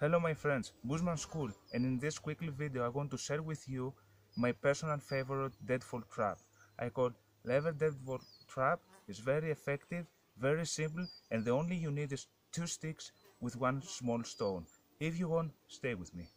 Hello my friends, Bushman School and in this quickly video I want to share with you my personal favorite deadfall trap. I call lever deadfall trap. It's very effective, very simple and the only you need is two sticks with one small stone. If you want, stay with me.